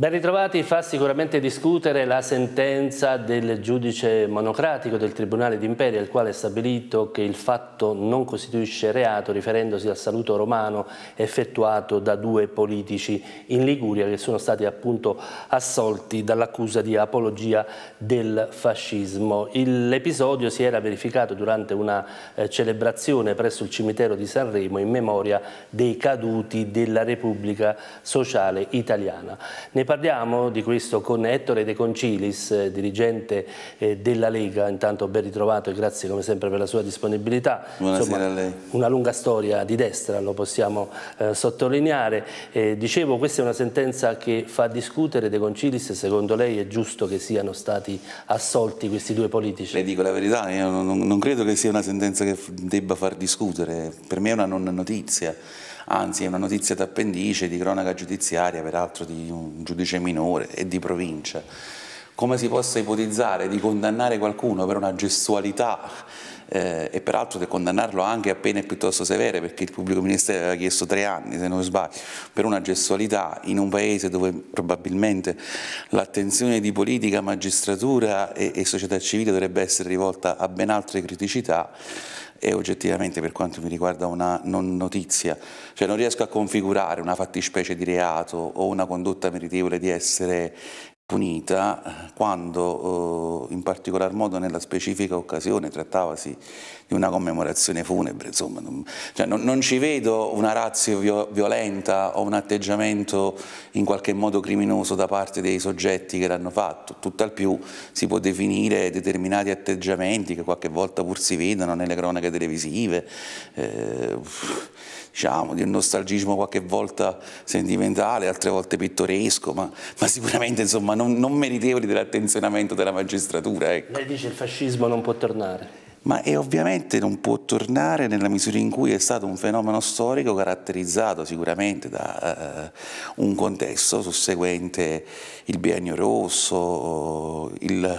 Ben ritrovati, fa sicuramente discutere la sentenza del giudice monocratico del Tribunale d'Imperia, il quale ha stabilito che il fatto non costituisce reato riferendosi al saluto romano effettuato da due politici in Liguria che sono stati appunto assolti dall'accusa di apologia del fascismo. L'episodio si era verificato durante una eh, celebrazione presso il cimitero di Sanremo in memoria dei caduti della Repubblica Sociale Italiana. Ne parliamo di questo con Ettore De Concilis, eh, dirigente eh, della Lega, intanto ben ritrovato e grazie come sempre per la sua disponibilità. Buonasera Insomma, a lei. Una lunga storia di destra, lo possiamo eh, sottolineare. Eh, dicevo, questa è una sentenza che fa discutere De Concilis, secondo lei è giusto che siano stati assolti questi due politici? Le dico la verità, io non, non credo che sia una sentenza che debba far discutere, per me è una non notizia anzi è una notizia d'appendice di cronaca giudiziaria, peraltro di un giudice minore e di provincia. Come si possa ipotizzare di condannare qualcuno per una gestualità eh, e peraltro di condannarlo anche a pene piuttosto severe perché il pubblico ministero aveva chiesto tre anni se non sbaglio per una gestualità in un paese dove probabilmente l'attenzione di politica, magistratura e, e società civile dovrebbe essere rivolta a ben altre criticità è oggettivamente per quanto mi riguarda una non notizia, cioè non riesco a configurare una fattispecie di reato o una condotta meritevole di essere punita quando eh, in particolar modo nella specifica occasione trattavasi di una commemorazione funebre, insomma, non, cioè non, non ci vedo una razza violenta o un atteggiamento in qualche modo criminoso da parte dei soggetti che l'hanno fatto, tutt'al più si può definire determinati atteggiamenti che qualche volta pur si vedono nelle cronache televisive, eh, diciamo, di un nostalgismo qualche volta sentimentale, altre volte pittoresco, ma, ma sicuramente insomma, non, non meritevoli dell'attenzionamento della magistratura. Ecco. Lei dice il fascismo non può tornare? ma e ovviamente non può tornare nella misura in cui è stato un fenomeno storico caratterizzato sicuramente da uh, un contesto susseguente il biennio rosso, il,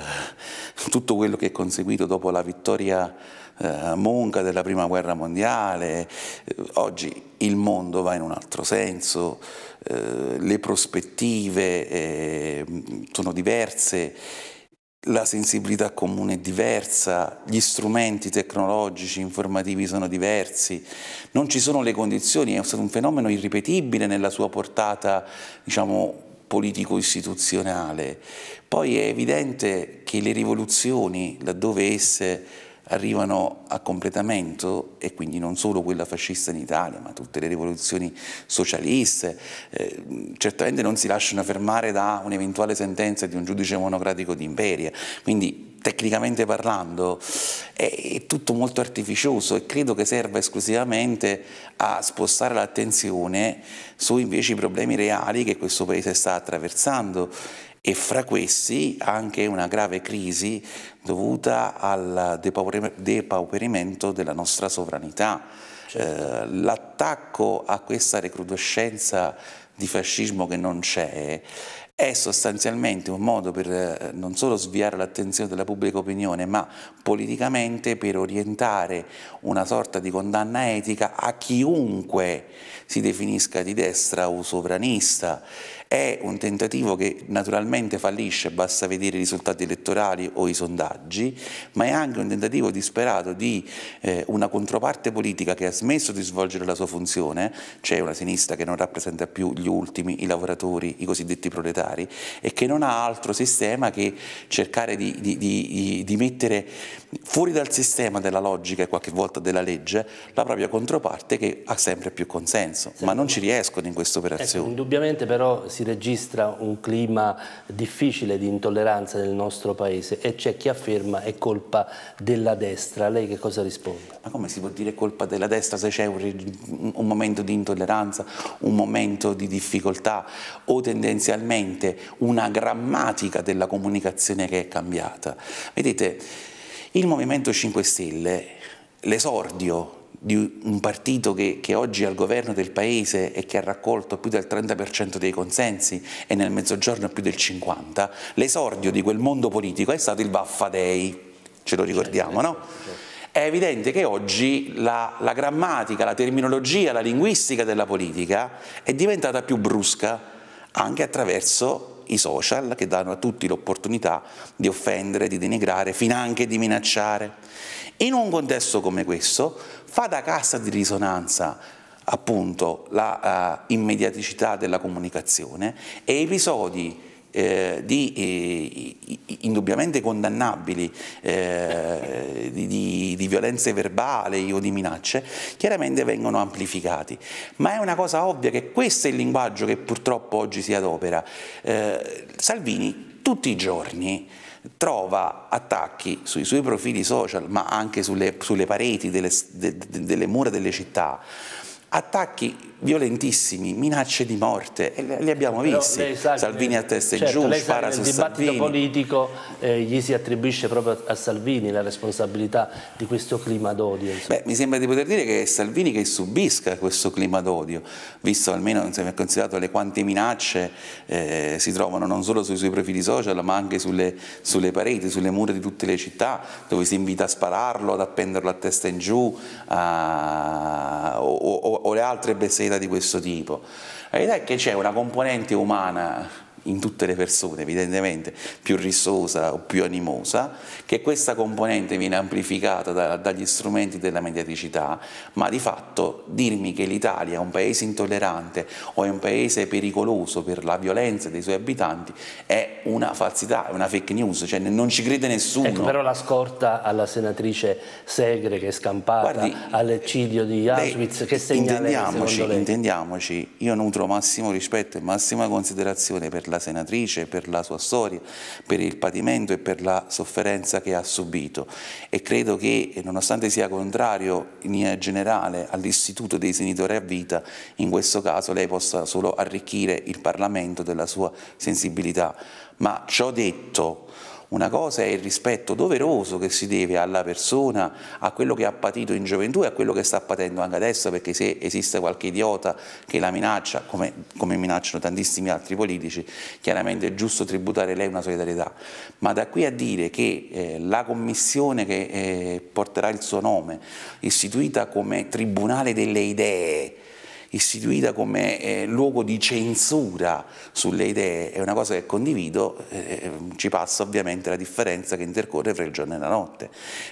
tutto quello che è conseguito dopo la vittoria uh, monca della prima guerra mondiale, uh, oggi il mondo va in un altro senso, le prospettive sono diverse la sensibilità comune è diversa, gli strumenti tecnologici, informativi sono diversi, non ci sono le condizioni, è stato un fenomeno irripetibile nella sua portata, diciamo, politico-istituzionale. Poi è evidente che le rivoluzioni, laddove esse arrivano a completamento e quindi non solo quella fascista in Italia ma tutte le rivoluzioni socialiste eh, certamente non si lasciano fermare da un'eventuale sentenza di un giudice monocratico di imperia quindi tecnicamente parlando è tutto molto artificioso e credo che serva esclusivamente a spostare l'attenzione su invece i problemi reali che questo Paese sta attraversando e fra questi anche una grave crisi dovuta al depauperimento della nostra sovranità. Certo. Eh, l'attacco a questa recrudescenza di fascismo che non c'è è sostanzialmente un modo per eh, non solo sviare l'attenzione della pubblica opinione, ma politicamente per orientare una sorta di condanna etica a chiunque si definisca di destra o sovranista. È un tentativo che naturalmente fallisce, basta vedere i risultati elettorali o i sondaggi, ma è anche un tentativo disperato di eh, una controparte politica che ha smesso di svolgere la sua funzione, c'è una sinistra che non rappresenta più gli ultimi, i lavoratori, i cosiddetti proletari, e che non ha altro sistema che cercare di, di, di, di mettere fuori dal sistema della logica e qualche volta della legge la propria controparte che ha sempre più consenso, sì. ma non ci riescono in questa operazione. Ecco, indubbiamente però si registra un clima difficile di intolleranza nel nostro paese e c'è chi afferma è colpa della destra. Lei che cosa risponde? Ma come si può dire colpa della destra se c'è un, un momento di intolleranza, un momento di difficoltà o tendenzialmente una grammatica della comunicazione che è cambiata? Vedete, il Movimento 5 Stelle, l'esordio di un partito che, che, oggi è al governo del paese e che ha raccolto più del 30% dei consensi e nel mezzogiorno più del 50%, l'esordio di quel mondo politico è stato il Vaffadei, ce lo ricordiamo, no? È evidente che oggi la, la grammatica, la terminologia, la linguistica della politica è diventata più brusca, anche attraverso i social che danno a tutti l'opportunità di offendere, di denigrare, fin anche di minacciare. In un contesto come questo fa da cassa di risonanza appunto la uh, immediaticità della comunicazione e episodi eh, di, eh, indubbiamente condannabili eh, di, di, di, violenze verbali o di minacce, chiaramente vengono amplificati. Ma è una cosa ovvia che questo è il linguaggio che purtroppo oggi si adopera. Eh, Salvini tutti i giorni trova attacchi sui suoi profili social, ma anche sulle, sulle pareti delle, de, de, delle mura delle città, attacchi violentissimi, minacce di morte, e li abbiamo visti, Salvini a testa certo, giù, spara su Salvini. Nel dibattito politico eh, gli si attribuisce proprio a Salvini la responsabilità di questo clima d'odio. Mi sembra di poter dire che è Salvini che subisca questo clima d'odio, visto almeno insomma, considerato le quante minacce eh, si trovano non solo sui suoi profili social ma anche sulle, sulle, pareti, sulle mura di tutte le città dove si invita a spararlo, ad appenderlo a testa in giù a, o, o, o le altre bestie di questo tipo. La verità è che c'è una componente umana in tutte le persone, evidentemente più rissosa o più animosa, che questa componente viene amplificata da, dagli strumenti della mediaticità, ma di fatto dirmi che l'Italia è un paese intollerante o è un paese pericoloso per la violenza dei suoi abitanti è una falsità, è una fake news, cioè non ci crede nessuno. Ecco, però la scorta alla senatrice Segre che è scampata Guardi, all'eccidio di Auschwitz, che segna intendiamoci, lei, intendiamoci, io nutro massimo rispetto e massima considerazione per la senatrice, per la sua storia, per il patimento e per la sofferenza che ha subito e credo che nonostante sia contrario in generale all'istituto dei senatori a vita, in questo caso lei possa solo arricchire il Parlamento della sua sensibilità. Ma ciò detto, una cosa è il rispetto doveroso che si deve alla persona, a quello che ha patito in gioventù e a quello che sta patendo anche adesso, perché se esiste qualche idiota che la minaccia, come, come minacciano tantissimi altri politici, chiaramente è giusto tributare lei una solidarietà. Ma da qui a dire che eh, la commissione che eh, porterà il suo nome, istituita come Tribunale delle Idee, istituita come eh, luogo di censura sulle idee è una cosa che condivido, eh, ci passa ovviamente la differenza che intercorre fra il giorno e la notte.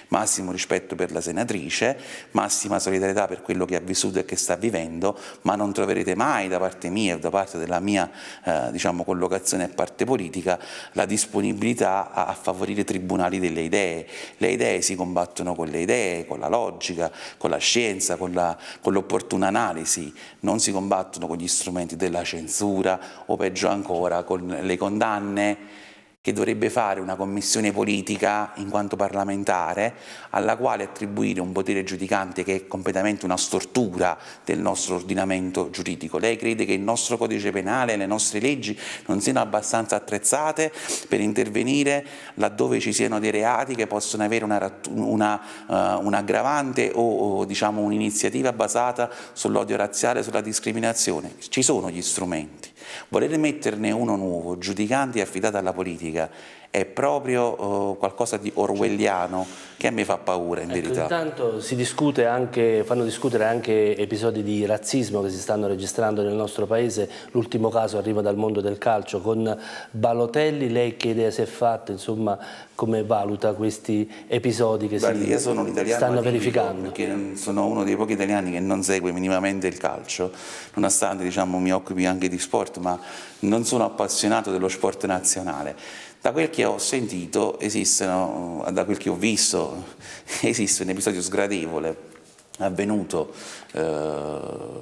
Massimo rispetto per la senatrice, massima solidarietà per quello che ha vissuto e che sta vivendo, ma non troverete mai da parte mia e da parte della mia eh, diciamo, collocazione a parte politica la disponibilità a, a favorire tribunali delle idee. Le idee si combattono con le idee, con la logica, con la scienza, con l'opportuna analisi non si combattono con gli strumenti della censura o peggio ancora con le condanne che dovrebbe fare una commissione politica in quanto parlamentare alla quale attribuire un potere giudicante che è completamente una stortura del nostro ordinamento giuridico. Lei crede che il nostro codice penale le nostre leggi non siano abbastanza attrezzate per intervenire laddove ci siano dei reati che possono avere un'aggravante una, uh, o, o diciamo, un'iniziativa basata sull'odio razziale sulla discriminazione? Ci sono gli strumenti. Voler metterne uno nuovo, giudicante e affidato alla politica, è proprio uh, qualcosa di orwelliano che a me fa paura in ecco, verità. Intanto si discute anche, fanno discutere anche episodi di razzismo che si stanno registrando nel nostro paese, l'ultimo caso arriva dal mondo del calcio con Balotelli, lei che idea si è fatta, insomma come valuta questi episodi che Guardi, si stanno verificando? Perché sono uno dei pochi italiani che non segue minimamente il calcio, nonostante diciamo, mi occupi anche di sport, ma non sono appassionato dello sport nazionale. Da quel che ho sentito esistono, da quel che ho visto, esiste un episodio sgradevole avvenuto eh,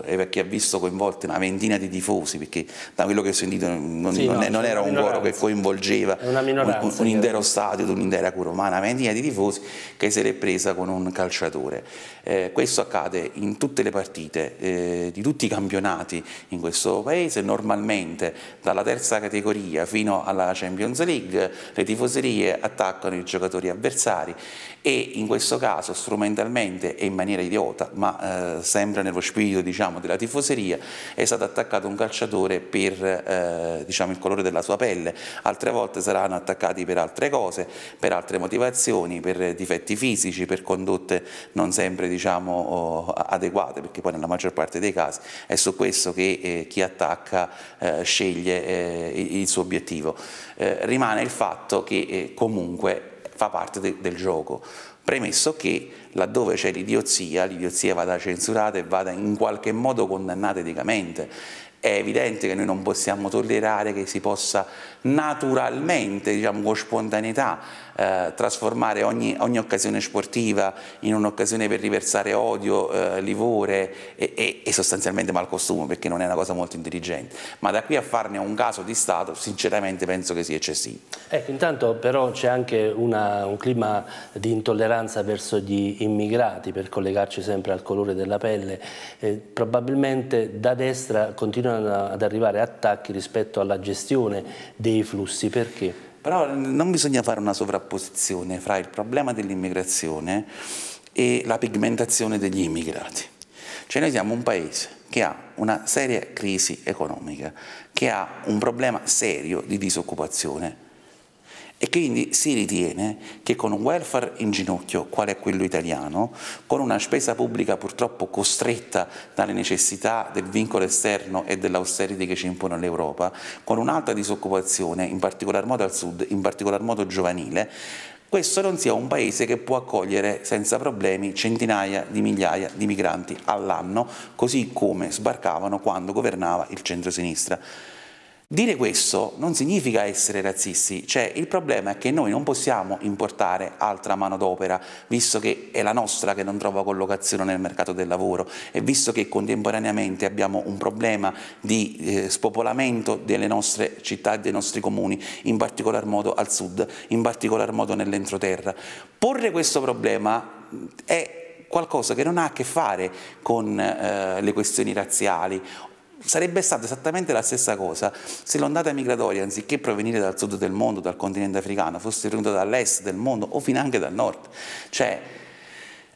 e perché ha visto coinvolte una ventina di tifosi perché da quello che ho sentito non, sì, non, no, non era un coro che coinvolgeva un, un, intero stadio, un'intera cura ma una ventina di tifosi che se l'è presa con un calciatore. Eh, questo accade in tutte le partite eh, di tutti i campionati in questo paese. Normalmente dalla terza categoria fino alla Champions League le tifoserie attaccano i giocatori avversari e in questo caso strumentalmente e in maniera idiotica idiota, ma eh, sempre nello spirito diciamo, della tifoseria, è stato attaccato un calciatore per eh, diciamo, il colore della sua pelle, altre volte saranno attaccati per altre cose, per altre motivazioni, per difetti fisici, per condotte non sempre diciamo, adeguate, perché poi nella maggior parte dei casi è su questo che eh, chi attacca eh, sceglie eh, il suo obiettivo. Eh, rimane il fatto che comunque fa parte de del gioco. Premesso che laddove c'è l'idiozia, l'idiozia vada censurata e vada in qualche modo condannata eticamente. È evidente che noi non possiamo tollerare che si possa naturalmente, diciamo con spontaneità, eh, trasformare ogni, ogni, occasione sportiva in un'occasione per riversare odio, eh, livore e, e, e, sostanzialmente malcostume, perché non è una cosa molto intelligente. Ma da qui a farne un caso di Stato, sinceramente penso che sia eccessivo. Ecco, intanto però c'è anche una, un clima di intolleranza verso gli immigrati, per collegarci sempre al colore della pelle. Eh, probabilmente da destra continuano ad arrivare attacchi rispetto alla gestione dei flussi, perché? Però non bisogna fare una sovrapposizione fra il problema dell'immigrazione e la pigmentazione degli immigrati. Cioè noi siamo un paese che ha una seria crisi economica, che ha un problema serio di disoccupazione e quindi si ritiene che con un welfare in ginocchio, quale è quello italiano, con una spesa pubblica purtroppo costretta dalle necessità del vincolo esterno e dell'austerity che ci impone l'Europa, con un'alta disoccupazione, in particolar modo al sud, in particolar modo giovanile, questo non sia un paese che può accogliere senza problemi centinaia di migliaia di migranti all'anno, così come sbarcavano quando governava il centro-sinistra. Dire questo non significa essere razzisti, cioè il problema è che noi non possiamo importare altra manodopera, visto che è la nostra che non trova collocazione nel mercato del lavoro e visto che contemporaneamente abbiamo un problema di eh, spopolamento delle nostre città e dei nostri comuni, in particolar modo al sud, in particolar modo nell'entroterra. Porre questo problema è qualcosa che non ha a che fare con eh, le questioni razziali Sarebbe stata esattamente la stessa cosa se l'ondata migratoria, anziché provenire dal sud del mondo, dal continente africano, fosse venuta dall'est del mondo o fino anche dal nord. Cioè,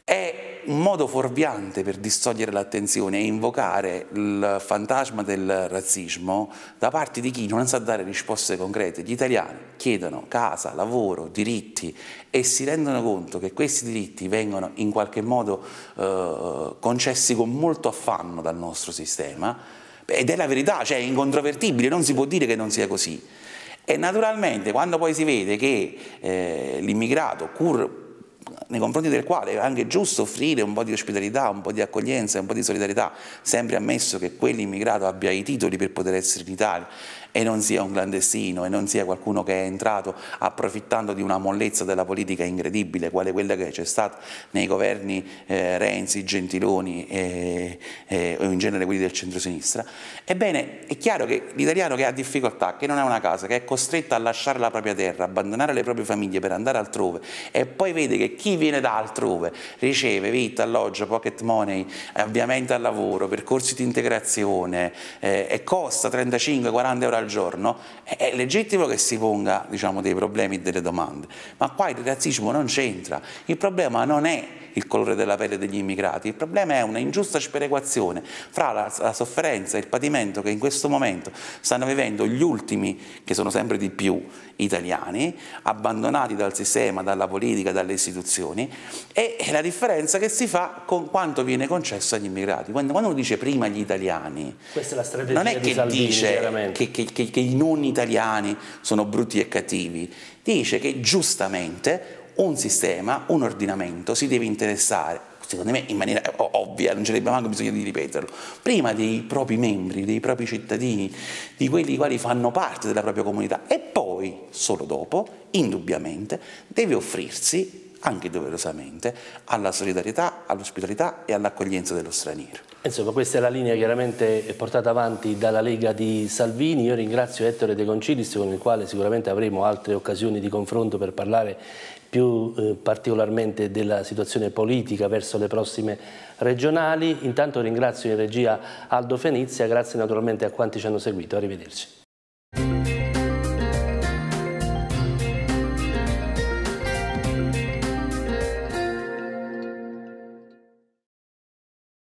è un modo fuorviante per distogliere l'attenzione e invocare il fantasma del razzismo da parte di chi non sa dare risposte concrete. Gli italiani chiedono casa, lavoro, diritti e si rendono conto che questi diritti vengono in qualche modo eh, concessi con molto affanno dal nostro sistema ed è la verità, cioè è incontrovertibile, non si può dire che non sia così. E naturalmente quando poi si vede che eh, l'immigrato, pur nei confronti del quale è anche giusto offrire un po' di ospitalità, un po' di accoglienza, un po' di solidarietà, sempre ammesso che quell'immigrato abbia i titoli per poter essere in Italia e non sia un clandestino e non sia qualcuno che è entrato approfittando di una mollezza della politica incredibile, quale quella che c'è stata nei governi eh, Renzi, Gentiloni e, e, o in genere quelli del centro-sinistra, ebbene è chiaro che l'italiano che ha difficoltà, che non ha una casa, che è costretto a lasciare la propria terra, abbandonare le proprie famiglie per andare altrove e poi vede che chi viene da altrove riceve vita, alloggio, pocket money, avviamento al lavoro, percorsi di integrazione eh, e costa 35-40 euro al giorno, è legittimo che si ponga diciamo, dei problemi e delle domande, ma qua il razzismo non c'entra, il problema non è il colore della pelle degli immigrati, il problema è una ingiusta sperequazione fra la, la sofferenza e il patimento che in questo momento stanno vivendo gli ultimi, che sono sempre di più, italiani, abbandonati dal sistema, dalla politica, dalle istituzioni, e la differenza che si fa con quanto viene concesso agli immigrati. Quando, quando uno dice prima gli italiani, è non è che Salvini, dice che, che, che, che i non italiani sono brutti e cattivi, dice che giustamente un sistema, un ordinamento si deve interessare secondo me in maniera ovvia, non sarebbe manco bisogno di ripeterlo, prima dei propri membri, dei propri cittadini, di quelli i quali fanno parte della propria comunità e poi, solo dopo, indubbiamente, deve offrirsi anche doverosamente, alla solidarietà, all'ospitalità e all'accoglienza dello straniero. Insomma, questa è la linea chiaramente portata avanti dalla Lega di Salvini. Io ringrazio Ettore De Concilis con il quale sicuramente avremo altre occasioni di confronto per parlare più eh, particolarmente della situazione politica verso le prossime regionali. Intanto ringrazio in regia Aldo Fenizia, grazie naturalmente a quanti ci hanno seguito. Arrivederci.